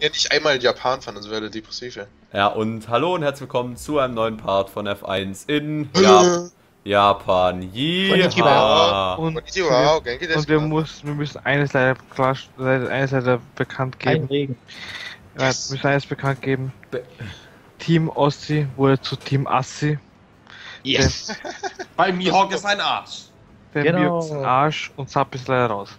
wenn ihr nicht einmal Japan fahren, dann wäre depressiv, ja. Ja, und hallo und herzlich willkommen zu einem neuen Part von F1 in Jap Japan. Konnichiwa. Und, Konnichiwa, und desu wir, muss, wir müssen eines leider, klar, leider- eines leider bekannt Kein geben. Regen. Ja, Yes. wir müssen eines bekannt geben. Be- Team Ossi wurde zu Team Assi. Yes. Weil Mihawk ist ein Arsch. Der Genau. Mio ist ein Arsch und Sub ist leider raus.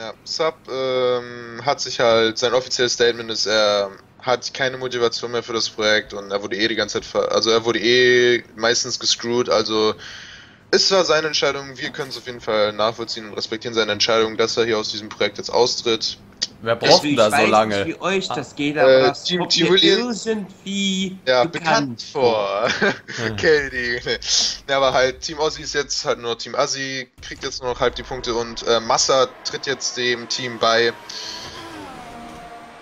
Ja, Sub ähm, hat sich halt, sein offizielles Statement ist, er hat keine Motivation mehr für das Projekt und er wurde eh die ganze Zeit, also er wurde eh meistens gescrewt, also es war seine Entscheidung, wir können es auf jeden Fall nachvollziehen und respektieren seine Entscheidung, dass er hier aus diesem Projekt jetzt austritt. Wer braucht denn ich da so weiß lange? Nicht, wie euch das geht, Äh, aber das Team- kommt Team mir Williams- irgendwie Ja, bekannt, vor. Hm. Kelly. Ja, aber halt, Team Ossi ist jetzt halt nur Team Assi, kriegt jetzt nur noch halb die Punkte und äh, Massa tritt jetzt dem Team bei.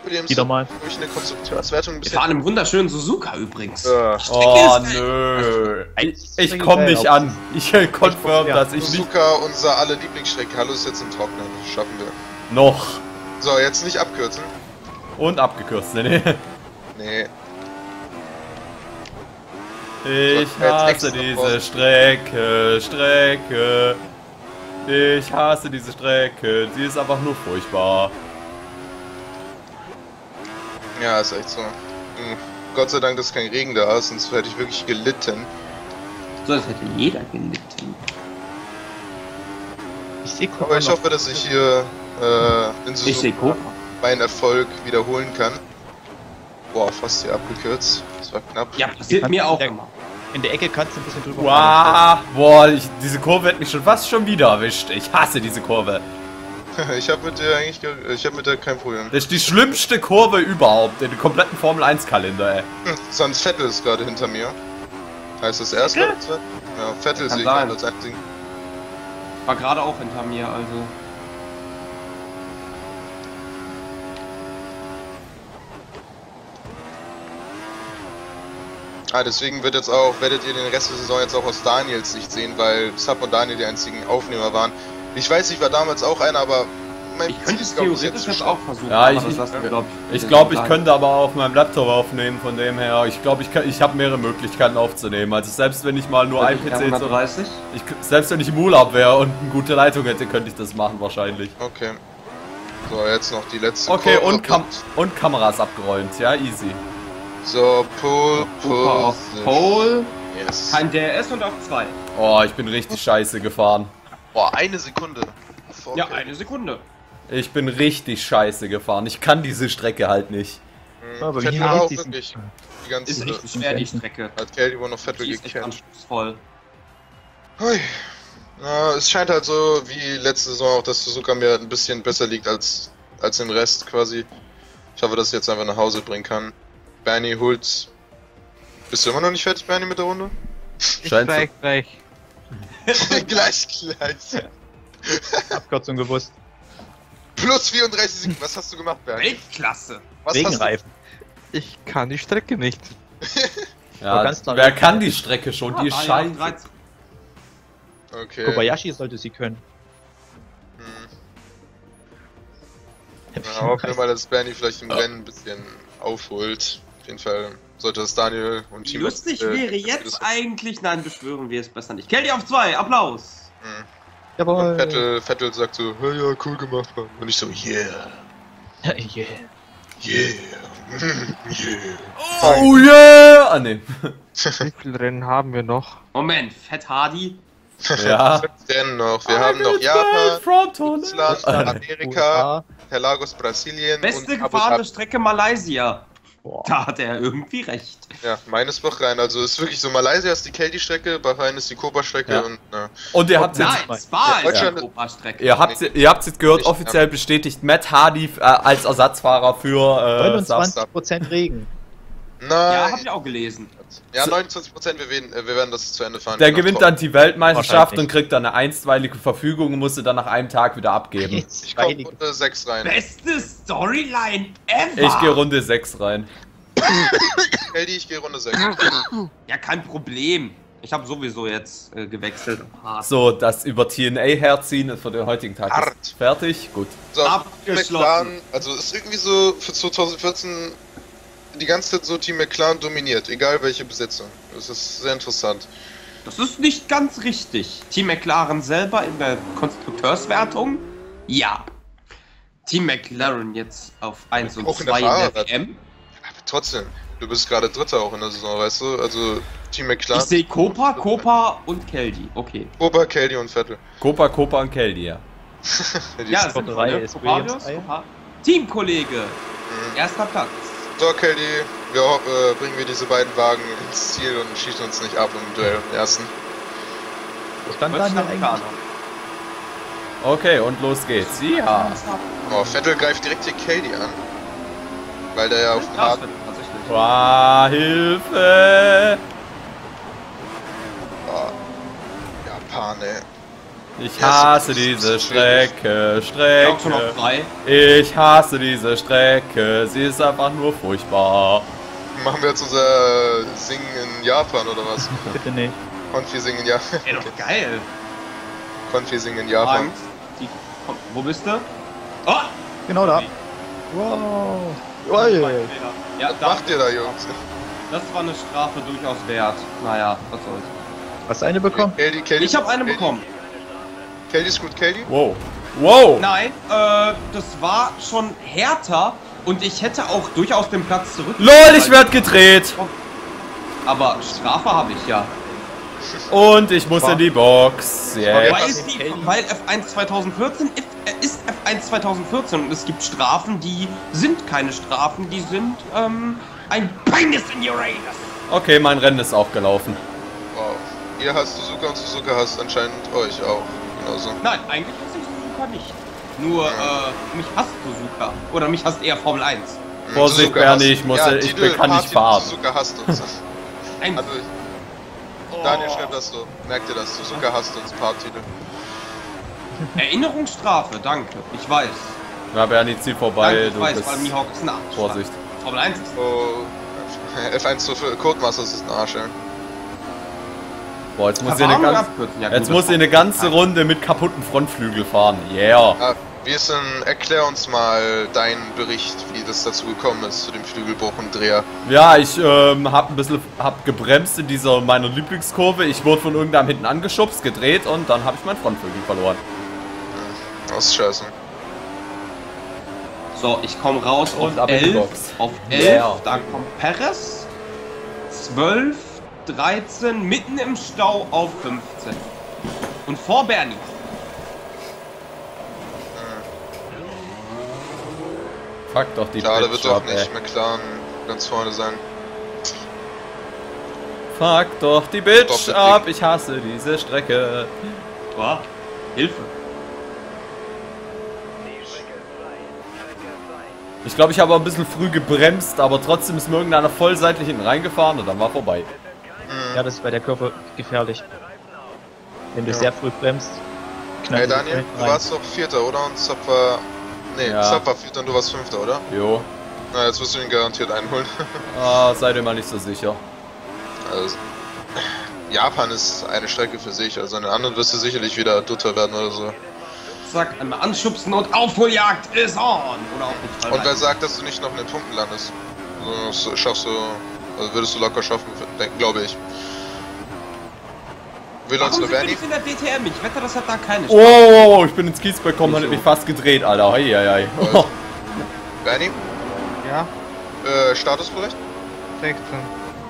Williams Wieder mal. durch eine Konstrukteurswertung ein Wir bisschen. fahren im wunderschönen Suzuka übrigens. Strecke Oh nö. Ich, ich Strecke komm geil, nicht an. Ich äh, confirm, Ja. dass ich nicht Suzuka, unser alle Lieblingsstrecke. Hallo ist jetzt im Trocknen. Schaffen wir. noch So, jetzt nicht abkürzen. und abgekürzt. Nee, nee. Nee. Ich hasse diese. Strecke, Strecke. Ich hasse diese Strecke. Sie ist einfach nur furchtbar. Ja, ist echt so. Hm. Gott sei Dank, dass kein Regen da ist, sonst hätte ich wirklich gelitten. So, das hätte jeder gelitten. Ich sehe Aber ich hoffe, dass ich hier äh, in Ich sehe Suzuka Cobra. meinen Erfolg wiederholen kann. Boah, fast hier abgekürzt. Das war knapp. Ja, passiert mir auch immer. In der Ecke kannst du ein bisschen drüber. Wow, boah, ich, diese Kurve hat mich schon fast schon wieder erwischt. Ich hasse diese Kurve. Ich habe mit der eigentlich, ge- ich habe mit der kein Problem. Das ist die schlimmste Kurve überhaupt in dem kompletten Formel 1 Kalender, ey. Hm, Sonst Vettel ist gerade hinter mir. Heißt das erste? Ja, Vettel Kann sehe ich als einzigen. War gerade auch hinter mir, also. Ah, deswegen wird jetzt auch, werdet ihr den Rest der Saison jetzt auch aus Daniels Sicht sehen, weil Sub und Daniel die einzigen Aufnehmer waren. Ich weiß, ich war damals auch einer, aber mein Ich könnte es ist, glaub ich, theoretisch jetzt auch versuchen. Ja, ich- lasst ihr, glaub Ich glaube, ich könnte aber auf meinem Laptop aufnehmen, von dem her. Ich glaube, ich, kann- ich habe mehrere Möglichkeiten aufzunehmen. Also selbst wenn ich mal nur ein PC... So, 130. ich, selbst wenn ich im Urlaub wäre und eine gute Leitung hätte, könnte ich das machen wahrscheinlich. Okay. So, jetzt noch die letzte Okay, Kurve und, Kam und Kameras abgeräumt. Ja, easy. So, Pull, Super auf Pull. Pole. Yes. Kein DRS und auf 2. Oh, ich bin richtig scheiße gefahren. Boah, eine Sekunde. Okay. Ja, eine Sekunde. Ich bin richtig scheiße gefahren. Ich kann diese Strecke halt nicht. Mhm. Aber wie Vettel war auch wirklich die ganze Ist echt schwer, die Strecke. Hat Kelly wohl noch Vettel gekämpft. anspruchsvoll. Hui. Ja, es scheint halt so wie letzte Saison auch, dass Suzuka mir ein bisschen besser liegt als, als den Rest quasi. Ich hoffe, dass ich jetzt einfach nach Hause bringen kann. Bernie holt. Bist du immer noch nicht fertig, Bernie, mit der Runde? Ich Scheint so. gleich, gleich. gleich, gleich. Abkürzung gewusst. Plus 34 Sekunden. Was hast du gemacht, Bernie? Weltklasse. Was hast du? Regenreifen. Ich kann die Strecke nicht. Ja, ganz klar- wer kann die Strecke schon? Die ist Ah, ja, scheiße. 13. Okay. Kobayashi sollte sie können. Hm. Na, hoffen wir mal, dass Bernie vielleicht im Rennen ein bisschen aufholt. Jeden Fall sollte das Daniel und Team. Lustig äh, wäre das- jetzt eigentlich, nein, beschwören wir es besser nicht. Kelly auf 2, Applaus. Hm. Und Jawohl. Vettel, Vettel sagt so, hey, ja, cool gemacht, Mann. Und ich so, yeah, yeah. yeah, yeah. Oh yeah! Ah, ne. Wie viele Rennen haben wir noch? Moment, Fett Hardy. Ja. Denn noch, wir haben noch Japan, Russland, Amerika, USA. Interlagos, Brasilien Beste und gefahrene. Strecke Malaysia. Boah. Da hat er irgendwie recht. Ja, meines Bahrain. Also ist wirklich so, Malaysia ist die Kelty-Strecke, Bahrain ist die Koba-Strecke Ja. und na. Und ihr habt jetzt, Nein, Spa ist die Europastrecke. ihr habt, ihr habt jetzt gehört, Nicht, offiziell bestätigt Matt Hardy äh, als Ersatzfahrer für äh, Sas- 29% Regen. Nein. Ja, hab ich auch gelesen. Ja, 29 Prozent, wir, werden- äh, wir werden das zu Ende fahren. Der gewinnt dann die Weltmeisterschaft und kriegt dann eine einstweilige Verfügung und muss sie dann nach einem Tag wieder abgeben. Ich komme Runde 6 rein. Beste Storyline ever. Ich gehe Runde 6 rein. Kelty, ich gehe Runde 6. Ja, kein Problem. Ich habe sowieso jetzt äh, gewechselt. So, das über TNA herziehen ist für den heutigen Tag Hart. ist fertig. Gut. So, Abgeschlossen. McLaren, also ist irgendwie so für 2014 die ganze Zeit so Team McLaren dominiert, egal welche Besetzung. Das ist sehr interessant. Das ist nicht ganz richtig. Team McLaren selber in der Konstrukteurswertung? Ja. Team McLaren jetzt auf 1 und Auch in der 2 in der Fahrerwertung. WM. Aber trotzdem, du bist gerade Dritter auch in der Saison, weißt du? Also Team Ich McLaren, sehe Copa, Copa und Keldy. Okay. Ober, Kelly und Vettel. Copa, Copa und Kelly, ja. Ja, sind- sind drei Copa. Teamkollege. Mhm. Erster Platz. So, Kelly, wir äh, bringen wir diese beiden Wagen ins Ziel und schießen uns nicht ab im Duell im ersten. Wo stand da nach eigentlich? Okay, und los geht's. Ja. Oh, Vettel greift direkt hier Kelly an. Weil der ja auf dem tatsächlich. Boah, Hilfe! oh, Japan, ey. Ich hasse diese. Strecke, Strecke. frei. Ich hasse diese Strecke. Sie ist einfach nur furchtbar. Machen wir jetzt unser Singen in Japan oder was? Bitte nicht. Konfi singen in Japan. Ey, doch geil. Konfi singen in Japan. Die, wo bist du? Oh! Genau da. Wow. Ui. Ja, Was macht ihr da, Jungs? das war eine Strafe durchaus wert. Naja, was soll's. Hast du eine bekommen? Ich habe eine Kelly- bekommen. Kelly ist gut, Kelly? Wow. Wow! Nein, äh, das war schon härter und ich hätte auch durchaus den Platz zurück. LOL, ich werd gedreht! Aber Strafe habe ich ja. Und ich muss in die Box. Yeah. Weil, ist die, weil F1 2014 ist, äh, ist F1 2014 und es gibt Strafen, die sind keine Strafen, die sind ähm, ein Penis in your anus. Okay, mein Rennen ist auch gelaufen. Wow. Ihr hasst Suzuka und Suzuka hasst anscheinend euch auch. Genauso. Nein, eigentlich hasse ich Suzuka nicht. Nur, äh, mich hasst Suzuka. Oder mich hasst eher Formel 1. Hm, Vorsicht, Bernie, ich muss- ja, ich Titel, kann nicht Party, fahren. Suzuka hasst uns. Ein Also, Daniel schreibt das so. Merkt ihr das? Suzuka hasst uns, Part-Titel. Erinnerungsstrafe, danke. Ich weiß. Ja, Bernie, zieh vorbei. danke, ich du weiß, bist... weil Mihawk ist ein Arsch. Vorsicht. Formel 1 ist Oh, F1 zu Codemasters ist ein Arsch, ey. Boah, jetzt muss ich eine, ganz. Ja, jetzt muss eine ganze Runde mit kaputten Frontflügel fahren. Yeah. Ah, wie ist denn, erklär uns mal deinen Bericht, wie das dazu gekommen ist, zu dem Flügelbruch und Dreher. Ja, ich ähm, hab ein bisschen hab gebremst in dieser meiner Lieblingskurve. Ich wurde von irgendeinem hinten angeschubst, gedreht und dann habe ich meinen Frontflügel verloren. Das ist scheiße. So, ich komme raus Und auf ab in die 11. Box. Auf 11, Yeah. dann kommt Perez. 12, 13, mitten im Stau auf 15. Und vor Bernie. Fuck doch die Klar, da wird doch nicht ey. McLaren ganz vorne sein. Fuck doch die Bitch Doppelkick. ab. Ich hasse diese Strecke. Boah, Hilfe. Ich glaube, ich habe ein bisschen früh gebremst, aber trotzdem ist mir irgendeiner voll seitlich hinten reingefahren und dann war vorbei. Ja, das ist bei der Kurve gefährlich. Wenn du Ja. sehr früh bremst, knallt Hey Daniel, du rein. warst doch Vierter, oder? Und Sub war... Nee, Ja. Sub war Vierter und du warst Fünfter, oder? Jo. Na, jetzt wirst du ihn garantiert einholen. Ah, seid ihr mal nicht so sicher. also, Japan ist eine Strecke für sich, also in den anderen wirst du sicherlich wieder Dritter werden oder so. Zack, einmal anschubsen und Aufholjagd ist on. Oder auch nicht. Und wer sagt, dass du nicht noch in den Punkten landest? Also, das schaffst du, also würdest du locker schaffen, glaube ich. Will uns wir Lavani? nicht in der DTM? Ich wette, das hat da keine Oh, oh, ich bin ins Kies bekommen und hab Wieso? mich fast gedreht, Alter. Hei, hei, hei. Also, Bernie, Ja, äh, Statusbericht? 16.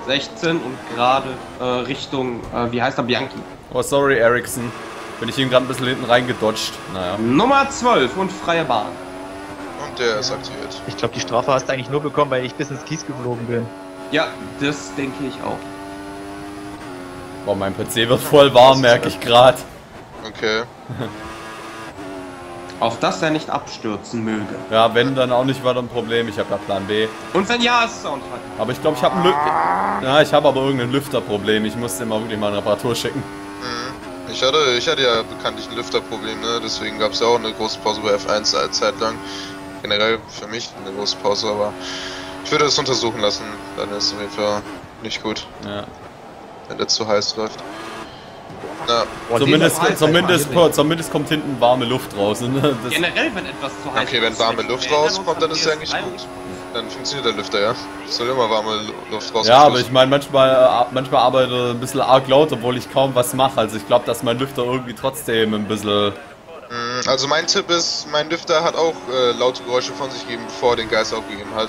16 und gerade äh, Richtung, äh, wie heißt er, Bianchi. Oh, sorry, Ericsson. Bin ich ihm gerade ein bisschen hinten reingedodged. Naja. Nummer 12 und freie Bahn. Und der ist aktiviert. Ich glaube, die Strafe hast du eigentlich nur bekommen, weil ich bis ins Kies geflogen bin. Ja, das denke ich auch. Boah, mein PC wird voll warm, merke ich gerade. Okay. Auf dass er nicht abstürzen möge. Ja, wenn, dann auch nicht weiter ein Problem. Ich habe ja Plan B. Und wenn ja, ist es Soundtrack. Aber ich glaube, ich habe ein Lü Ja, ich habe aber irgendein Lüfterproblem. Ich musste immer wirklich mal eine Reparatur schicken. Mhm. Ich hatte, ich hatte ja bekanntlich ein Lüfterproblem, ne? Deswegen gab es ja auch eine große Pause bei F1 eine Zeit lang. Generell für mich eine große Pause, aber ich würde es untersuchen lassen. Dann ist es auf jeden Fall nicht gut. Ja. wenn der zu heiß läuft. Na, Boah, Zumindest, Preis, zumindest, Alter, zumindest kommt hinten warme Luft raus. Ne? Das, Generell, wenn etwas zu heiß okay, wenn ist, warme Luft rauskommt, dann an ist ja eigentlich PS3. gut. Dann funktioniert der Lüfter, ja. Es soll immer warme Lu- Luft raus. ja, aber ich meine, manchmal, äh, manchmal arbeitet er ein bisschen arg laut, obwohl ich kaum was mache. Also ich glaube, dass mein Lüfter irgendwie trotzdem ein bisschen... Mm, Also mein Tipp ist, mein Lüfter hat auch äh, laute Geräusche von sich gegeben, bevor er den Geist aufgegeben hat.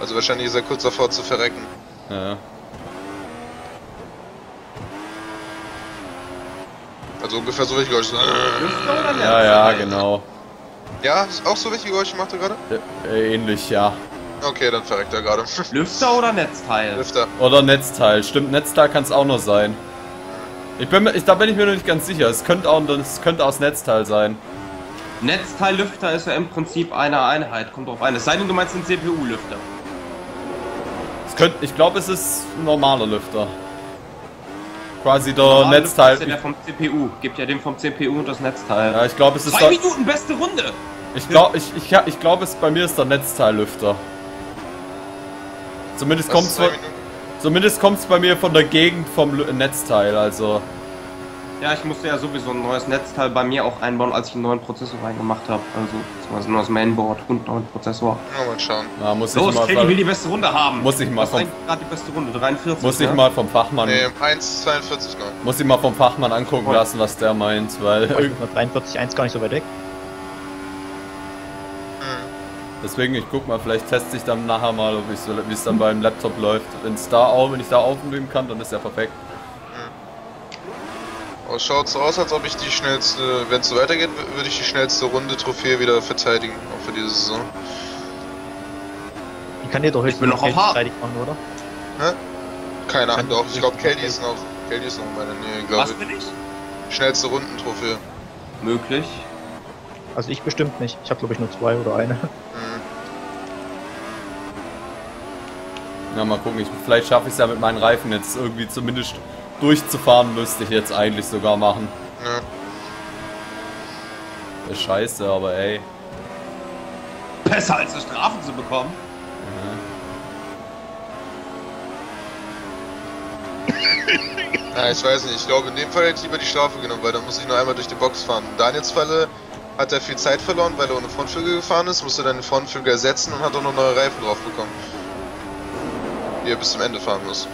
Also wahrscheinlich ist er kurz davor zu verrecken. Ja. Also ungefähr so welche Geräusche. Lüfter oder ja, ja, genau. Ja, ist auch so welche Geräusche macht er gerade? Äh, Ähnlich, ja. Okay, dann verreckt er gerade. Lüfter oder Netzteil? Lüfter. Oder Netzteil. Stimmt, Netzteil kann es auch noch sein. Ich bin, mir- ich, da bin ich mir noch nicht ganz sicher. Es könnte auch es könnte aus Netzteil sein. Netzteil Lüfter ist ja im Prinzip eine Einheit, kommt drauf an. Es sei denn, du meinst den CPU-Lüfter. Könnte, ich glaube, es ist ein normaler Lüfter. Quasi der Normaler Netzteil. Lüfter ist ja der vom CPU. Gibt ja den vom CPU und das Netzteil. Ja, ich glaube, es ist Zwei der, Minuten beste Runde! ich glaube, ich, ich, ich glaube, es bei mir ist der Netzteillüfter. Zumindest kommt es Minuten? zumindest kommt's bei mir von der Gegend vom Netzteil, also Ja, ich musste ja sowieso ein neues Netzteil bei mir auch einbauen, als ich einen neuen Prozessor reingemacht habe. Also, beziehungsweise ein neues Mainboard und einen neuen Prozessor. Ja, mal schauen. ja, muss ich Los, mal Kelly will die beste Runde haben. Muss ich mal Was ist vom- gerade die beste Runde? 43, muss ich ne? mal vom Fachmann Nee, 1,42 noch. muss ich mal vom Fachmann angucken lassen, was der meint, weil Boah, ich bin bei 43,1 gar nicht so weit weg. Hm. deswegen ich guck mal, vielleicht teste ich dann nachher mal, ob ich so, wie es dann beim Laptop läuft. Wenn's da auch, wenn ich da aufnehmen kann, dann ist ja perfekt. Aber es schaut so aus, als ob ich die schnellste, wenn es so weitergeht, würde ich die schnellste Runde Trophäe wieder verteidigen, auch für diese Saison. Die kann dir doch Ich bin noch auf machen, oder? Keine Kann Ahnung, doch, ich ich glaube. Kelly ist noch, Kelly ist noch in meiner Nähe, Was glaube bin ich? ich. Schnellste Rundentrophäe. Möglich. Also ich bestimmt nicht. Ich habe glaube ich nur zwei oder eine. Hm. Ja, mal gucken, ich, vielleicht schaffe ich es ja mit meinen Reifen jetzt irgendwie zumindest durchzufahren, müsste ich jetzt eigentlich sogar machen. Ja. Ist scheiße, aber ey. Besser als eine Strafe zu bekommen. Ja, ich weiß nicht, ich glaube, in dem Fall hätte ich lieber die Strafe genommen, weil dann muss ich nur einmal durch die Box fahren. In Daniels Falle hat er viel Zeit verloren, weil er ohne Frontflügel gefahren ist, musste dann den Frontflügel ersetzen und hat auch noch neue Reifen drauf bekommen. Die er bis zum Ende fahren muss.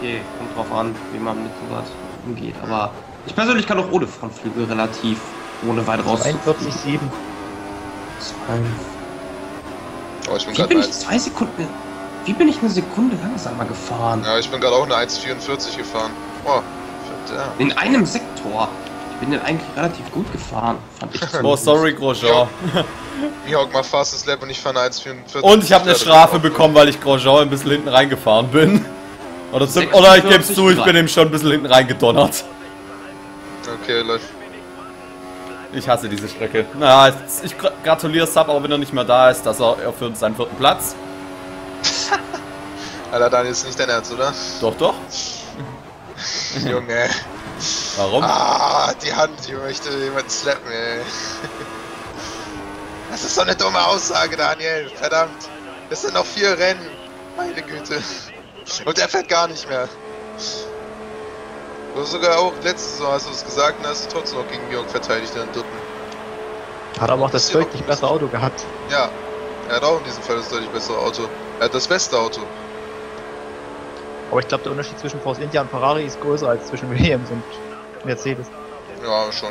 Okay, kommt drauf an, wie man mit sowas umgeht. Aber ich persönlich kann auch ohne Frontflügel relativ ohne weit raus. 41,7. Aber ich bin Wie gerade bin ich 1. zwei Sekunden. Wie bin ich eine Sekunde langsamer gefahren? Ja, ich bin gerade auch eine 1,44 gefahren. Oh, verdammt. In einem Sektor. Ich bin den eigentlich relativ gut gefahren, fand ich. Oh, sorry, Grosjean. Mihawk macht Fastest Lap und ich fahre eine 1,44. Und ich habe eine Strafe bekommen, weil ich Grosjean ein bisschen hinten reingefahren bin. Oder, zum, 46 oder ich gebe es zu, ich bin ihm schon ein bisschen hinten reingedonnert. Okay, läuft. Ich hasse diese Strecke. Na, ich gra- gratuliere Sub, auch wenn er nicht mehr da ist, dass er er für seinen vierten Platz. Alter, Daniel, ist nicht dein Ernst, oder? Doch, doch. Junge. Warum? Ah, die Hand, die möchte jemanden slappen, ey. Das ist so eine dumme Aussage, Daniel. Verdammt. Es sind noch vier Rennen. Meine Güte. Und er fährt gar nicht mehr. Du hast sogar auch letzte Saison hast du es gesagt und hast du trotzdem noch gegen Jörg verteidigt in den dritten. Hat aber auch das deutlich bessere Auto gehabt. Ja. Er hat auch in diesem Fall das deutlich bessere Auto. Er hat das beste Auto. Aber ich glaube, der Unterschied zwischen Force India und Ferrari ist größer als zwischen Williams und Mercedes. Ja, schon.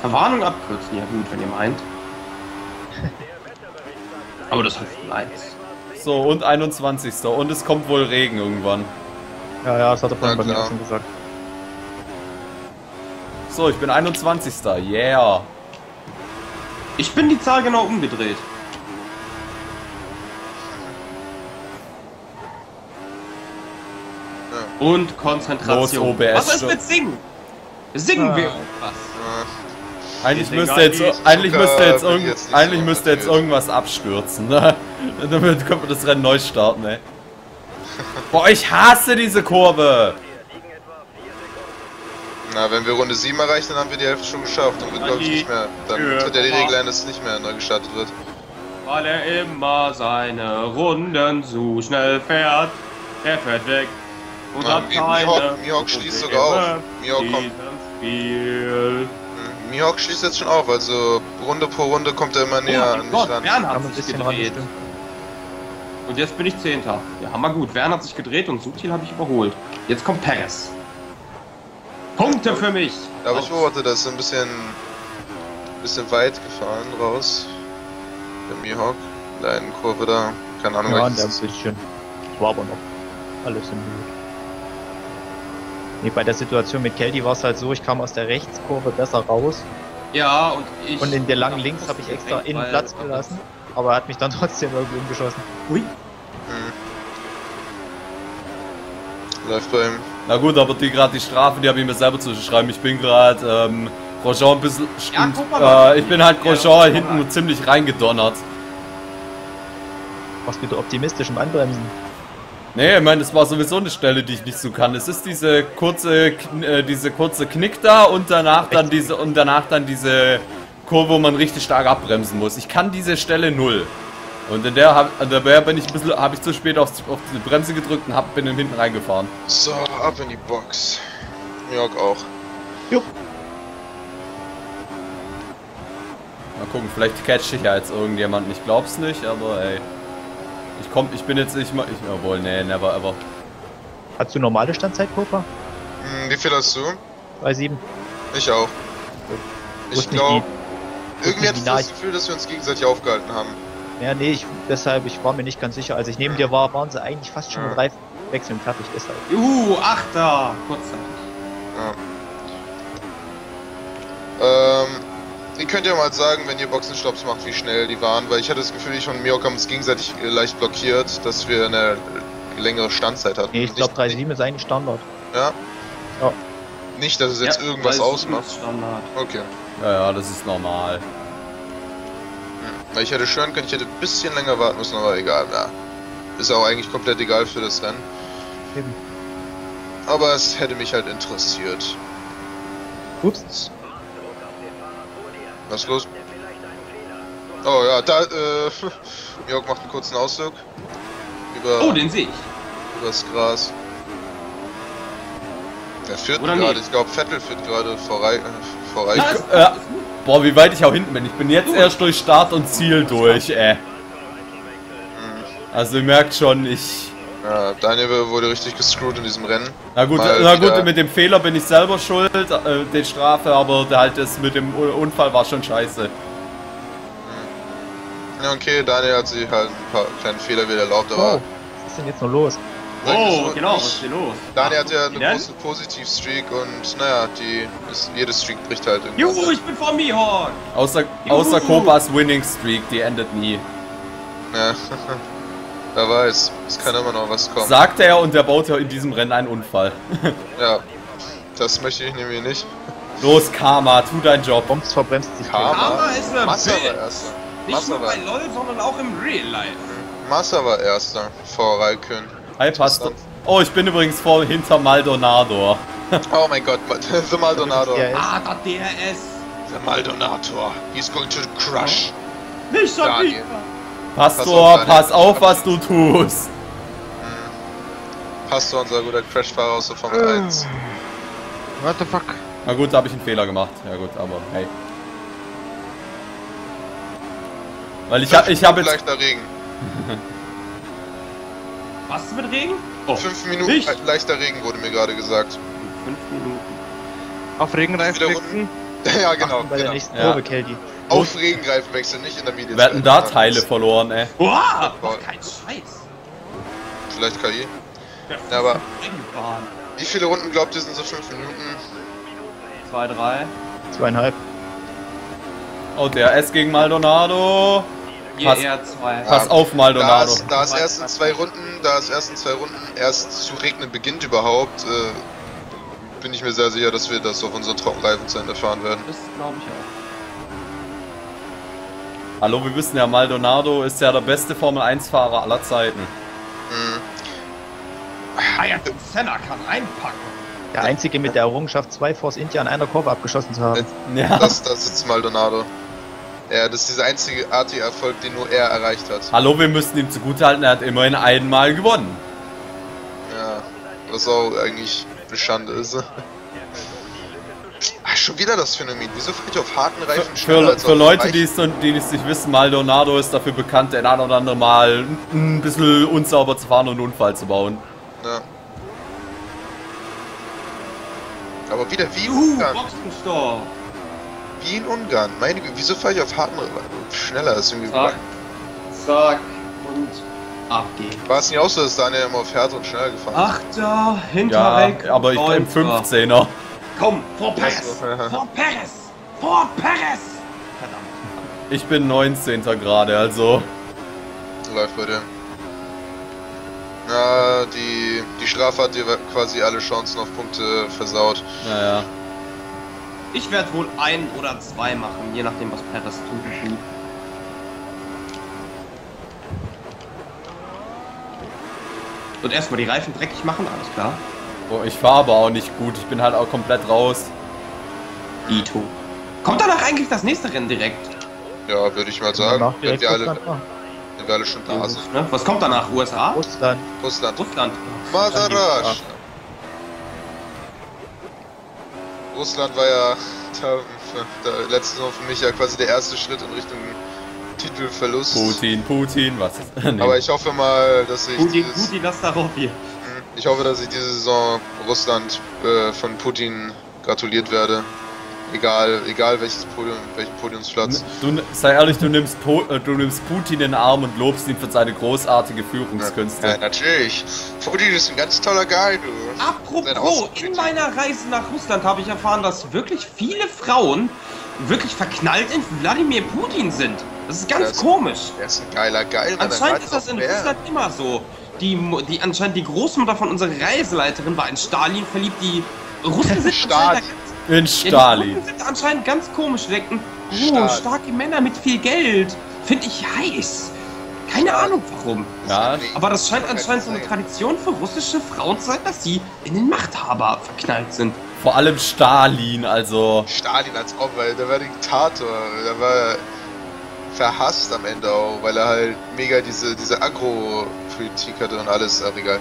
Verwarnung abkürzen, ja gut, wenn ihr meint. Aber das hilft eins. So, und 21. Und es kommt wohl Regen irgendwann. Ja, ja, das hat er vorhin bei mir auch schon gesagt. So, ich bin 21. Yeah. Ich bin die Zahl genau umgedreht. Und Konzentration. Los, OBS, Was ist mit Singen? Singen Ah. wir irgendwas. Ja. Eigentlich müsste jetzt, eigentlich müsste jetzt, irgend, jetzt eigentlich müsste jetzt irgendwas abstürzen. Ne? Damit könnte man das Rennen neu starten, ey. Boah, ich hasse diese Kurve. Na, wenn wir Runde 7 erreichen, dann haben wir die Hälfte schon geschafft. Dann wird, glaube ich, nicht mehr. Dann Ja. tritt ja die Regel ein, dass es nicht mehr neu gestartet wird. Weil er immer seine Runden zu schnell fährt. Er fährt weg. Oder Ja, keine Mihawk- Mihawk schließt sogar auf. Mihawk kommt. Spiel. Mhm. Mihawk schließt jetzt schon auf, also Runde pro Runde kommt er immer näher oh an mein mich Gott, ran. Bern Kann hat sich gedreht. Und jetzt bin ich Zehnter. Ja, hammer gut. Wern hat sich gedreht und Sutil habe ich überholt. Jetzt kommt Perez. Punkte für mich. Aber ich beobachte, das ist ein bisschen, bisschen weit gefahren raus. Der Mihawk, in der einen Kurve da. Keine Ahnung, Ja, ist. ein bisschen. War aber noch alles im Blut. Nee, bei der Situation mit Kelly war es halt so, ich kam aus der Rechtskurve besser raus Ja, und ich. und in der langen Links habe ich extra innen Platz gelassen, aber er hat mich dann trotzdem irgendwie umgeschossen. Ui. Mhm. Läuft bei ihm. Na gut, aber die gerade die Strafe, die habe ich mir selber zu schreiben. Ich bin gerade ähm, Grosjean ein bisschen. Ja, und, guck mal, äh, ich bin halt Ja, Grosjean guck hinten ziemlich reingedonnert. Was wieder optimistisch im Anbremsen. Nee, ich meine, das war sowieso eine Stelle, die ich nicht so kann. Es ist diese kurze, äh, diese kurze Knick da und danach dann diese und danach dann diese Kurve, wo man richtig stark abbremsen muss. Ich kann diese Stelle null. Und in der, hab, an der Bär bin ich ein bisschen, habe ich zu spät auf, auf die Bremse gedrückt und hab, bin hinten reingefahren. So, ab in die Box. Mihawk auch. Mal gucken, vielleicht catch ich ja jetzt irgendjemanden. Ich glaub's nicht, aber ey. Ich komm, ich bin jetzt nicht mal. Ich, obwohl, nee, never ever. Hast du normale Standzeit, Copa? Hm, wie viel hast du? 3,7. Ich auch. Ich glaube, irgendwie wie hatte ich das Gefühl, dass wir uns gegenseitig aufgehalten haben. Ja, nee, ich, deshalb, ich war mir nicht ganz sicher. Als ich neben dir war, waren sie eigentlich fast schon Ja. mit Reifen wechseln fertig. Deshalb. Juhu, Achter. Kurzzeitig. Ähm, ihr könnt ja mal sagen, wenn ihr Boxenstopps macht, wie schnell die waren, weil ich hatte das Gefühl, ich und Mihawk haben uns gegenseitig äh, leicht blockiert, dass wir eine längere Standzeit hatten. Nee, ich glaube Nicht- 3,7 ist eigentlich Standard. Ja? Ja. Nicht, dass es jetzt Ja, irgendwas weil ausmacht. Standard. Okay. Ja, ja, das ist normal. Weil ich hätte schwören können, ich hätte ein bisschen länger warten müssen, aber egal. Ja. Ist auch eigentlich komplett egal für das Rennen. Eben. Aber es hätte mich halt interessiert. Ups. Was ist los? Oh ja, da, äh, Mihawk macht einen kurzen Ausflug. Über, Oh, den sehe ich. übers Gras. Der führt Oder gerade, nee? ich glaube Vettel führt gerade. Äh, ist, Ja. ist gut. Boah, wie weit ich auch hinten bin. Ich bin jetzt erst durch Start und Ziel durch, ey. Also ihr merkt schon, ich. Ja, Daniel wurde richtig gescrewt in diesem Rennen. Na gut, Mal na gut, mit dem Fehler bin ich selber schuld, äh, den Strafe, aber der halt das mit dem Unfall war schon scheiße. Ja, okay, Daniel hat sich halt ein paar kleine Fehler wieder erlaubt, aber. Oh, was ist denn jetzt noch los? Oh, so genau, was ist hier los? Daniel hat ja eine Denn? große Positivstreak und naja, die ist, jede Streak bricht halt irgendwie. Juhu, ich bin vor Mihawk. Außer, Juhu. außer Kopas Winning Streak, die endet nie. Ja. Wer weiß, es kann immer noch was kommen. Sagt er und der baut ja in diesem Rennen einen Unfall. Ja. Das möchte ich nämlich nicht. Los, Karma, tu deinen Job. Bombs verbremst sich. Karma. Karma ist eine Massa war erster. Nicht Massa nur war, bei LOL, sondern auch im Real Life. Massa war erster vor Raikön. Hi, passt. Oh, ich bin übrigens vor hinter Maldonado. Oh mein Gott, The Maldonado. Ah, der DRS. The Maldonator. He's going to crush. Nicht schon Daniel. wieder. Pastor, Pass auf, pass Daniel. auf, was du tust. Pastor, unser guter Crashfahrer aus der Formel Äh. 1. What the fuck? Na gut, da habe ich einen Fehler gemacht. Ja gut, aber hey. Weil ich hab, ich habe jetzt Leichter Regen. Was ist mit Regen? Oh, Fünf Minuten Nicht? le- leichter Regen wurde mir gerade gesagt. fünf Minuten. Auf Regenreifen wechseln? ja, genau. Bei der genau. nächsten Ja. Kurve, Kelly. Auf Regenreifen wechseln, nicht in der Medienzeit. wir hatten da Teile verloren, ey. Boah, mach keinen Scheiß. Vielleicht KI. Ja, Ja, aber wie viele Runden glaubt ihr sind so fünf Minuten? Zwei, drei. Zweieinhalb. Oh, der S gegen Maldonado. Pass- eher zwei. Pass Ja, auf, Da Maldonado. da es erst in zwei Runden, da es erst in zwei Runden erst zu regnen beginnt überhaupt, äh, bin ich mir sehr sicher, dass wir das auf unseren Trockenreifen zu Ende fahren werden. Das glaube ich auch. Hallo, wir wissen ja, Maldonado ist ja der beste Formel 1-Fahrer aller Zeiten. Mhm. Ayrton Senna kann einpacken. Der einzige mit der Errungenschaft, zwei Force India an einer Kurve abgeschossen zu haben. Ja. Das, das ist Maldonado. Ja, das ist dieser einzige AT-Erfolg, den nur er erreicht hat. Hallo, wir müssen ihm zugutehalten, er hat immerhin einmal gewonnen. Ja. Was auch eigentlich eine Schande ist. Ah, schon wieder das Phänomen. Wieso fahre ich auf harten Für, Reifen schneller für, als für auf Leute, die es, die es nicht wissen, Maldonado ist dafür bekannt, ein oder andere Mal ein bisschen unsauber zu fahren und einen Unfall zu bauen. Ja. Aber wieder wie Ungarn. Boxenstopp. Wie in Ungarn. Meine Güte, wieso fahre ich auf harten schneller? Das ist irgendwie Zack. Zack. Und ab geht's. War es nicht auch so, dass Daniel immer auf härter und schneller gefahren ist? Achter, Ja, Hinterweg. aber ich bin im Neunter. 15er. Komm, vor Perez! so. Vor Perez! Vor Perez! Verdammt. Ich bin 19. gerade, also. Läuft bei dir. Ja, die, die Strafe hat dir quasi alle Chancen auf Punkte versaut. Naja. Ich werde wohl ein oder zwei machen, je nachdem, was Perez tut. Und erstmal die Reifen dreckig machen, alles klar. Boah, ich fahre aber auch nicht gut. Ich bin halt auch komplett raus. Ito. Kommt danach eigentlich das nächste Rennen direkt? Ja, würde ich mal sagen. Wenn wir alle, wenn wir alle schon da sind. Ne? Was kommt danach? USA? Russland. Russland. Russland. Masarasch. Russland war ja da, da, letzte Saison für mich ja quasi der erste Schritt in Richtung Titelverlust. Putin, Putin, was ist. Nee. Aber ich hoffe mal, dass ich Putin, dieses, Putin, lass darauf hier. ich hoffe, dass ich diese Saison Russland äh, von Putin gratuliert werde. Egal, egal welches Podium, welchen Podiumsplatz. Du, sei ehrlich, du nimmst, po, äh, du nimmst Putin in den Arm und lobst ihn für seine großartige Führungskünste. Ja, natürlich. Putin ist ein ganz toller Guy, du. Apropos, in meiner Reise nach Russland habe ich erfahren, dass wirklich viele Frauen wirklich verknallt in Wladimir Putin sind. Das ist ganz Das- komisch. Er ist ein geiler Geil, Mann. Anscheinend ist das in wer- Russland immer so. Die, die anscheinend die Großmutter von unserer Reiseleiterin war in Stalin verliebt. Die Russen sind Stalin. anscheinend In Ja, die Stalin. Russen sind anscheinend ganz komisch. Die denken, oh, starke Männer mit viel Geld. Finde ich heiß. Keine Ahnung warum. Ja, Aber das scheint anscheinend so eine. Tradition für russische Frauen zu sein, dass sie in den Machthaber verknallt sind. Vor allem Stalin, also. Stalin als ob, weil der war Diktator. Der war verhasst am Ende auch, weil er halt mega diese, diese Agro-Politik hatte und alles. Ach, egal.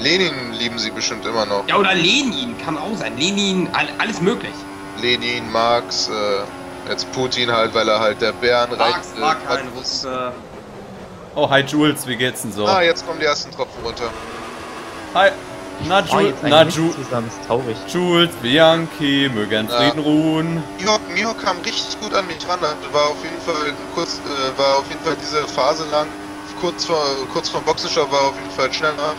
Lenin lieben sie bestimmt immer noch. Ja, oder Lenin kann auch sein. Lenin, all, alles möglich. Lenin, Marx, äh, jetzt Putin halt, weil er halt der Bärenreich Marx war kein Russe. Oh, hi Jules, wie geht's denn so? Ah, jetzt kommen die ersten Tropfen runter. Hi. Na, Oh, Jules, jetzt na, eigentlich Ju nicht zusammen, ist traurig. Jules, Bianchi, möge in. Frieden ruhen. Miho, Miho kam richtig gut an mich ran. War auf jeden Fall kurz, äh, war auf jeden Fall diese Phase lang, kurz vor, kurz vor Boxenstopp war auf jeden Fall schneller.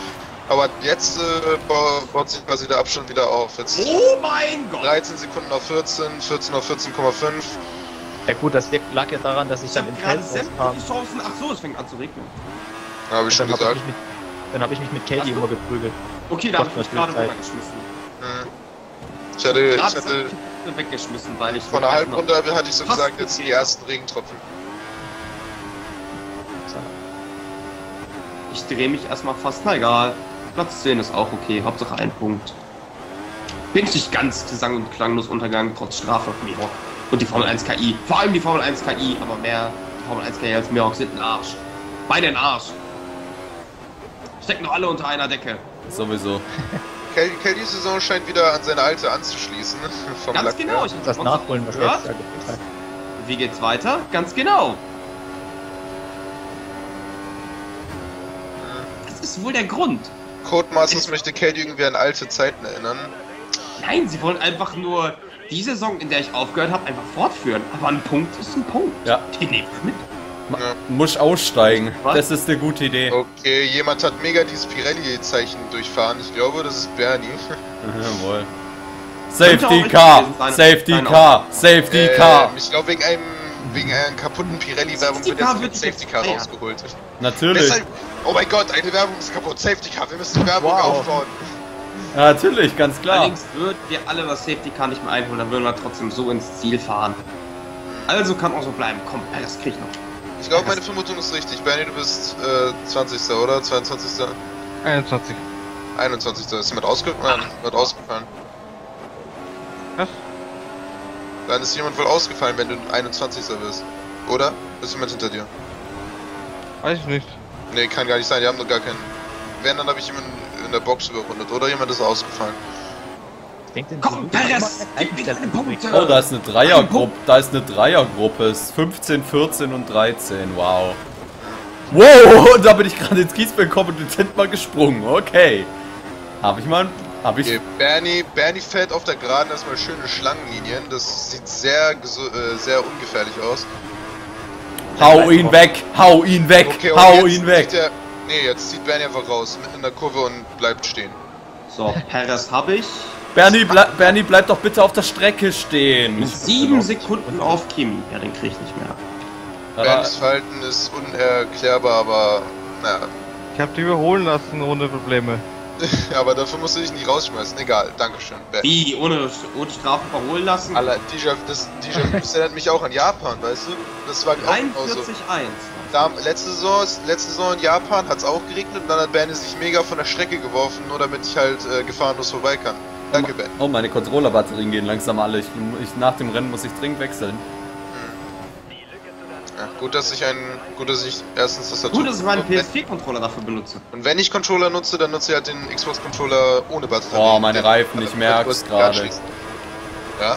Aber jetzt äh, bau- baut sich quasi der Abstand wieder auf. Jetzt Oh mein Gott! 13 Sekunden auf 14, 14 auf 14,5. Ja gut, das lag ja daran, dass ich Ich dann habe im Feld rauskam. Chancen. Ach so, es fängt an zu regnen. Habe ich schon Dann habe gesagt. ich, mich mit- dann hab ich mich mit Katie so. immer geprügelt. Okay, da habe ich mich gerade runtergeschmissen. Hm. Ich hatte, ich hatte weggeschmissen, weil ich. von einer halben Runde hatte ich so gesagt, jetzt die ersten Regentropfen. Ich drehe mich erstmal fast. Na egal. Platz 10 ist auch okay. Hauptsache ein Punkt. Bin ich nicht ganz gesang- und klanglos untergegangen, trotz Strafe auf Mihawk. Und die Formel 1 KI. Vor allem die Formel 1 KI, aber mehr die Formel 1 KI als Mihawk sind ein Arsch. Beide ein Arsch. Stecken doch alle unter einer Decke. Sowieso. Kel Kelly Saison scheint wieder an seine alte anzuschließen. Vom Ganz Lack genau. Ich hab Das Nachholen, was gehört. gefehlt hat. Wie geht's weiter? Ganz genau. Das ist wohl der Grund. Codemasters möchte Kelly irgendwie an alte Zeiten erinnern. Nein, sie wollen einfach nur die Saison, in der ich aufgehört habe, einfach fortführen. Aber ein Punkt ist ein Punkt. Ja. Den nehme ich mit. Ja. Muss aussteigen. Was? Das ist eine gute Idee. Okay, jemand hat mega dieses Pirelli-Zeichen durchfahren. Ich glaube, das ist Bernie. Jawohl. Safety Car. Safety Car, Safety Car. ich glaube, wegen einem wegen einer kaputten Pirelli-Werbung Safety wird Car jetzt Safety Car rausgeholt. Natürlich. Weshalb? Oh mein Gott, eine Werbung ist kaputt. Safety Car, wir müssen die Werbung Wow. aufbauen. Ja, natürlich, ganz klar. Allerdings würden wir alle das Safety Car nicht mehr einholen, dann würden wir trotzdem so ins Ziel fahren. Also kann auch so bleiben. Komm, das krieg ich noch. Ich glaube, meine Vermutung ist richtig. Bernie, du bist äh, 20. oder? 22. 21. 21. Ist jemand ausgefallen? Nein, wird ausgefallen. Was? Dann ist jemand wohl ausgefallen, wenn du 21. bist. Oder? Ist jemand hinter dir? Weiß ich nicht. Nee, kann gar nicht sein, die haben doch gar keinen. Wenn, dann habe ich jemanden in der Box überrundet oder jemand ist ausgefallen. Denkt denn Komm, Perez. Oh, da ist eine Dreiergruppe. Da ist eine Dreiergruppe. Es ist 15, 14 und 13. Wow. Wow, da bin ich gerade ins Kiesbett gekommen und sind mal gesprungen. Okay. Habe ich mal. Habe ich. Okay, Bernie, Bernie fährt auf der Geraden erstmal schöne Schlangenlinien. Das sieht sehr, äh, sehr ungefährlich aus. Hau ihn weg! Hau ihn weg! Okay, hau ihn weg! zieht Er, nee, jetzt zieht Bernie einfach raus, mitten in der Kurve und bleibt stehen. So, Perez habe ich. Bernie, ble Bernie, bleib doch bitte auf der Strecke stehen. Mit sieben Sekunden auf Kimi. Ja, den krieg ich nicht mehr. Bernies Verhalten ist unerklärbar, aber naja. Ich hab die überholen lassen ohne Probleme. aber dafür musst du dich nicht rausschmeißen. Egal, Dankeschön. Wie, ohne, ohne Strafe überholen lassen? Alter, Déjà, das Déjà das erinnert mich auch an Japan, weißt du? Das war auch genauso. 41-1. Da, letzte, Saison, letzte Saison in Japan hat es auch geregnet und dann hat Bernie sich mega von der Strecke geworfen, nur damit ich halt äh, gefahrenlos vorbei kann. Danke, Ben. Oh, meine Controller-Batterien gehen langsam alle. Ich, ich, nach dem Rennen muss ich dringend wechseln. Ja, gut, dass ich einen. Gut, dass ich erstens das dazu. Gut, dass ich meinen und, wenn, PS4-Controller dafür benutze. und wenn ich Controller nutze, dann nutze ich halt den Xbox-Controller ohne Batterie. Oh, meine Reifen, ich merk's gerade. Ja?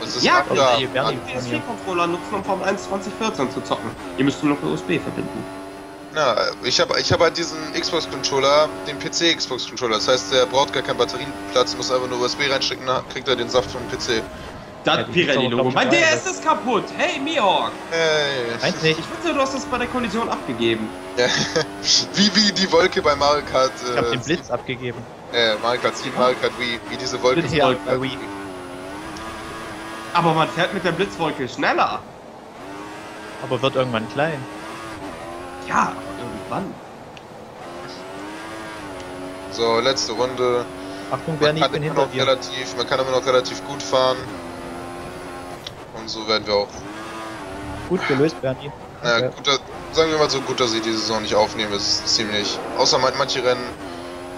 Was ist Ja, ab da? ey, Bernie. Den PS4-Controller nutzen, um Formel 1 2014 zu zocken. Ihr müsst nur noch USB verbinden. Na, ich habe ich hab halt diesen Xbox-Controller, den PC-Xbox-Controller. Das heißt, der braucht gar keinen Batterienplatz, muss einfach nur USB reinstecken, dann kriegt er den Saft vom PC. Das Ja, Pirelli-Logo. Mein. DS ist kaputt. Hey, Mihawk. Hey. Meins nicht. Ich wusste, du hast das bei der Kollision abgegeben. Ja. wie, wie die Wolke bei Mario Kart. Ich hab Äh, den Blitz abgegeben. Äh, Mario Kart 7, Mario Kart Wii, wie diese Wolke. Blitz ja, bei Wii. Aber man fährt mit der Blitzwolke schneller. Aber wird irgendwann klein. Ja, irgendwann. So, letzte Runde. Achtung, Man Bernie, ich bin hinter noch dir. relativ, man kann immer noch relativ gut fahren. Und so werden wir auch. Gut gelöst, Bernie. Naja, Danke. gut, dass- sagen wir mal so, gut, dass ich die Saison nicht aufnehme. Ist ziemlich. Außer man- manche Rennen.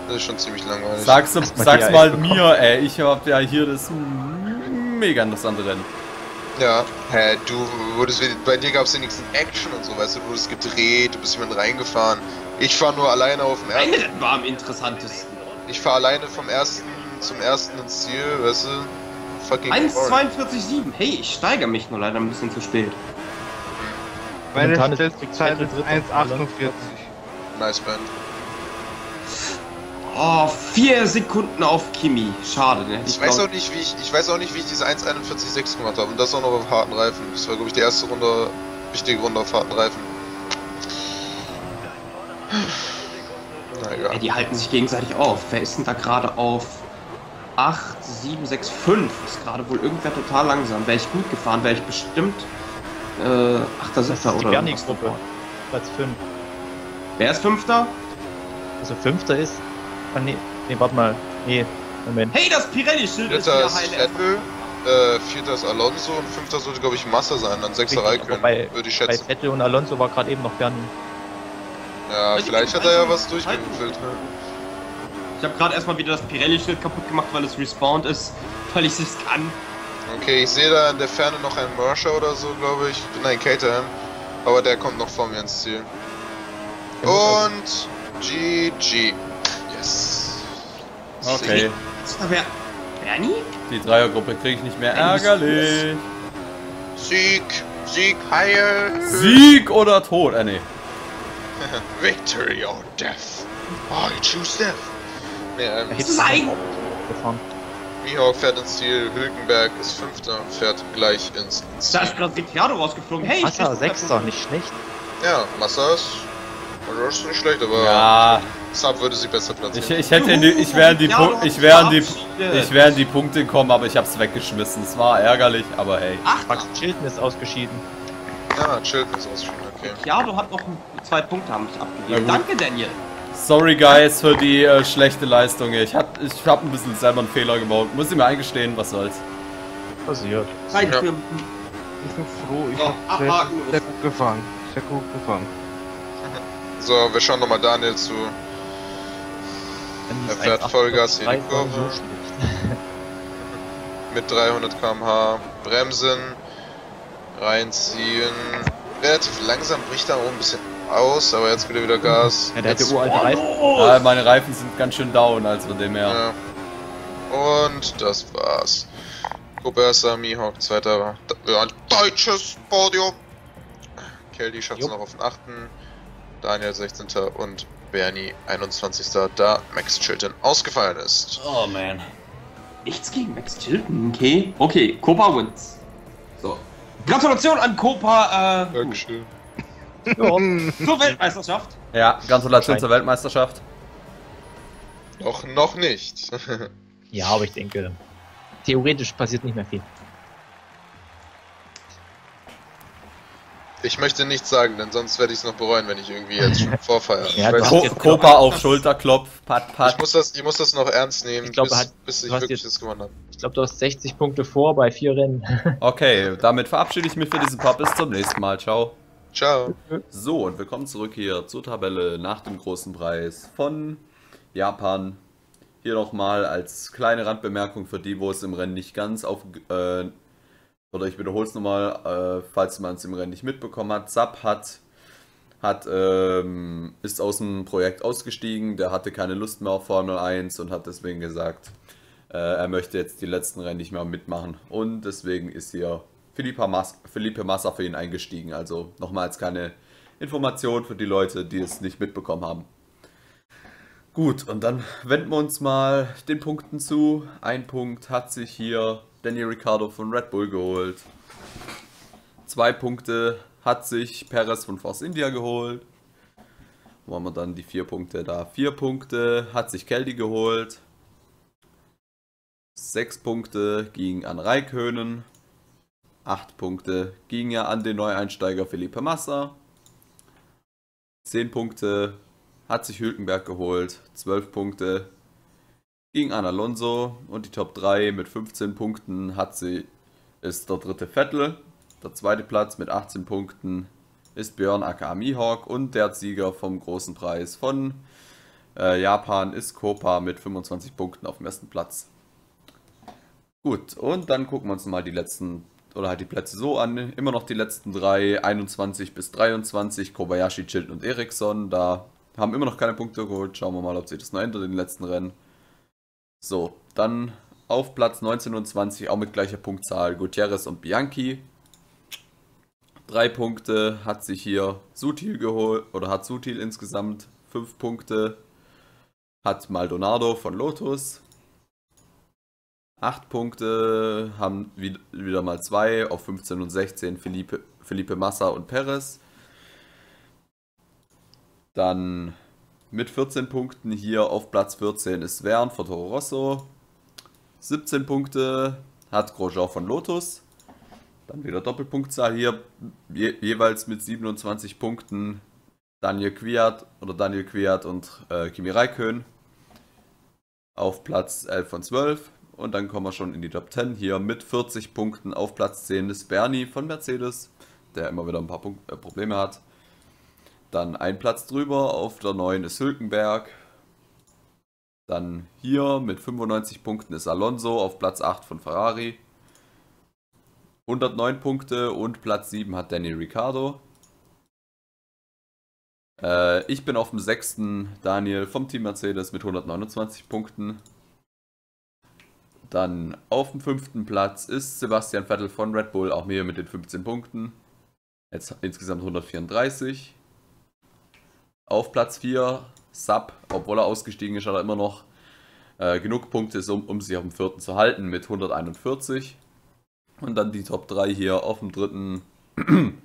Das ist schon ziemlich langweilig. Sag's, mal sag's mal mir, ey. Ich hab ja hier das mega interessante Rennen. Ja. Hä, du wurdest. Bei dir gab's wenigstens Action und so, weißt du, du wurdest gedreht, du bist jemand reingefahren. Ich fahr nur alleine auf dem ersten. Rennen war am interessantesten. Ich fahr alleine vom ersten zum ersten ins Ziel, weißt du? Fucking. boring. 1,42,7. Hey, ich steigere mich nur leider ein bisschen zu spät. Meine Momentan ist schnellste Felix Zeit Vettel ist dritter. 1,48. Nice, Band. Oh, vier Sekunden auf Kimi. Schade, ne? Ich weiß auch nicht, wie ich, ich weiß auch nicht, wie ich diese 1,41,6 gemacht habe. Und das auch noch auf harten Reifen. Das war, glaube ich, die erste Runde, wichtige Runde auf harten Reifen. Na Ey, egal. die halten sich gegenseitig auf. Wer ist denn da gerade auf 8, 7, 6, 5? Ist gerade wohl irgendwer total langsam. Wäre ich gut gefahren, wäre ich bestimmt äh, 8. Das 7. ist die oder Bernie-Gruppe. Platz 5. Wer ist Fünfter? Also Fünfter ist. Ah, nee, nee, warte mal. Nee, Moment. Hey, das Pirelli-Schild ist wieder. Vettel, äh, vierter ist Alonso und fünfter sollte, glaube ich, Massa sein. Dann sechster Raikön, bei- würde ich Bei schätzen. Vettel und Alonso war gerade eben noch Bernie. Ja, vielleicht hat er ja was halten- durchgewürfelt. Ich habe gerade erstmal wieder das Pirelli-Schild kaputt gemacht, weil es respawned ist, weil ich es kann. Okay, ich sehe da in der Ferne noch einen Mercer oder so, glaube ich. Nein, Caterham. Aber der kommt noch vor mir ins Ziel. Und GG. Yes. Okay. Ist da wer? Bernie? Die Dreiergruppe kriege ich nicht mehr ärgerlich. Sieg, Sieg, Heil. Sieg oder Tod? Äh, nee. Victory or death. I choose death. Er hätte Nein! gefahren. Mihawk fährt ins Ziel, Hülkenberg ist Fünfter, fährt gleich ins, ins Da Ziel. ist gerade Ricciardo rausgeflogen. Hey, Massa, ich Sechster, nicht schlecht. Ja, Massa ist, das ist nicht schlecht, aber Ja, Saab würde sie besser ich, platzieren. ich hätte in die, ich wäre in die, Ja, ich wäre in die, ich wäre in die Punkte gekommen, aber ich hab's weggeschmissen. Es war ärgerlich, aber hey. Ach, Max Chilton ist ausgeschieden. Ja, Chilton ist schon okay. Ricciardo hat noch zwei Punkte haben sich Na abgegeben. Danke, Daniel. Sorry guys für die äh, schlechte Leistung. Ich hab, ich hab ein bisschen selber einen Fehler gebaut. Muss ich mir eingestehen, was soll's. Passiert. Rein Ja. für Ich bin froh, ich So, hab sehr, sehr gut gefahren. Sehr gut gefahren. So, wir schauen nochmal Daniel zu. Er fährt 1,48 Vollgas hier die Kurve. Mit 300 km/h bremsen, reinziehen. Relativ langsam bricht da oben ein bisschen aus, aber jetzt wieder wieder Gas. Ja, der Jetzt- uralte Reifen. Ja, meine Reifen sind ganz schön down, also von dem her. Ja. Und das war's. Kobersa, Mihawk, zweiter. Ja, ein deutsches Podium. Kelly schafft es noch auf den 8. Daniel 16. und Bernie 21. da Max Chilton ausgefallen ist. Oh man. Nichts gegen Max Chilton, okay. Okay, Copa wins. So. Gratulation an Copa äh, Dankeschön. Zur Weltmeisterschaft. Ja, Gratulation zur Weltmeisterschaft. Noch, noch nicht. ja, aber ich denke, theoretisch passiert nicht mehr viel. Ich möchte nichts sagen, denn sonst werde ich es noch bereuen, wenn ich irgendwie jetzt schon vorfeiere. Ja, ich, Kopa auf Schulterklopf, pat ich, pat. muss das, ich muss das noch ernst nehmen, Ich glaube, bis, hat- bis ich du hast wirklich jetzt- das gewonnen habe. Ich glaube, du hast 60 Punkte vor bei vier Rennen. Okay, damit verabschiede ich mich für diesen Part. Bis zum nächsten Mal. Ciao. Ciao. So, und willkommen zurück hier zur Tabelle nach dem großen Preis von Japan. Hier nochmal als kleine Randbemerkung für die, wo es im Rennen nicht ganz auf. Äh, oder ich wiederhole es nochmal, äh, falls man es im Rennen nicht mitbekommen hat. Sap hat, hat ähm, ist aus dem Projekt ausgestiegen. Der hatte keine Lust mehr auf Formel 1 und hat deswegen gesagt, äh, er möchte jetzt die letzten Rennen nicht mehr mitmachen. Und deswegen ist hier Felipe, Mas Felipe Massa für ihn eingestiegen. Also nochmal als keine Information für die Leute, die es nicht mitbekommen haben. Gut, und dann wenden wir uns mal den Punkten zu. Ein Punkt hat sich hier Daniel Ricciardo von Red Bull geholt. Zwei Punkte hat sich Perez von Force India geholt. Wo haben wir dann die vier Punkte da? Vier Punkte hat sich Kelly geholt. Sechs Punkte ging an Raikönen. Acht Punkte ging ja an den Neueinsteiger Felipe Massa. Zehn Punkte hat sich Hülkenberg geholt. Zwölf Punkte ging an Alonso. Und die Top 3 mit 15 Punkten hat sie, ist der dritte Vettel. Der zweite Platz mit 18 Punkten ist Björn aka Mihawk. Und der Sieger vom großen Preis von äh, Japan ist Kopa mit 25 Punkten auf dem ersten Platz. Gut, und dann gucken wir uns mal die letzten, oder halt die Plätze so an. Immer noch die letzten drei, 21 bis 23, Kobayashi, Chilton und Eriksson. Da haben immer noch keine Punkte geholt. Schauen wir mal, ob sich das noch ändert den letzten Rennen. So, dann auf Platz 19 und 20, auch mit gleicher Punktzahl, Gutierrez und Bianchi. Drei Punkte hat sich hier Sutil geholt, oder hat Sutil insgesamt. Fünf Punkte hat Maldonado von Lotus. Acht Punkte haben wi- wieder mal zwei auf 15 und 16 Felipe, Felipe Massa und Perez. Dann mit 14 Punkten hier auf Platz 14 ist Wern von Toro Rosso. 17 Punkte hat Grosjean von Lotus. Dann wieder Doppelpunktzahl hier, je, jeweils mit 27 Punkten Daniel Kwiat oder Daniel Kwiat und äh, Kimi Räikkönen auf Platz 11 von 12. Und dann kommen wir schon in die Top 10 hier mit 40 Punkten auf Platz 10 ist Bernie von Mercedes, der immer wieder ein paar Punkt, äh, Probleme hat. Dann ein Platz drüber, auf der 9 ist Hülkenberg. Dann hier mit 95 Punkten ist Alonso auf Platz 8 von Ferrari. 109 Punkte und Platz 7 hat Danny Ricciardo. Äh, ich bin auf dem 6. Daniel vom Team Mercedes mit 129 Punkten. Dann auf dem 5. Platz ist Sebastian Vettel von Red Bull, auch mir mit den 15 Punkten. Jetzt insgesamt 134. Auf Platz 4 Sub, obwohl er ausgestiegen ist, hat er immer noch äh, genug Punkte, um, um sich auf dem vierten zu halten mit 141. Und dann die Top 3 hier auf dem dritten.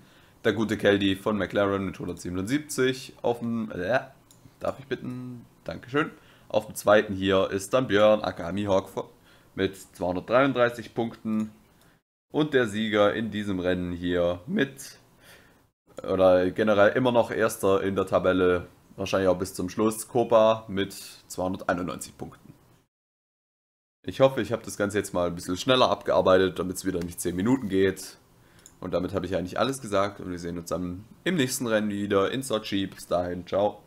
Der gute Kelly von McLaren mit 177. Auf dem. Äh, darf ich bitten? Dankeschön. Auf dem zweiten hier ist dann Björn Akami Hawk mit 233 Punkten. Und der Sieger in diesem Rennen hier mit. Oder generell immer noch erster in der Tabelle. Wahrscheinlich auch bis zum Schluss. Kopa mit 291 Punkten. Ich hoffe, ich habe das Ganze jetzt mal ein bisschen schneller abgearbeitet, damit es wieder nicht 10 Minuten geht. Und damit habe ich eigentlich alles gesagt und wir sehen uns dann im nächsten Rennen wieder in Sochi. Bis dahin, ciao.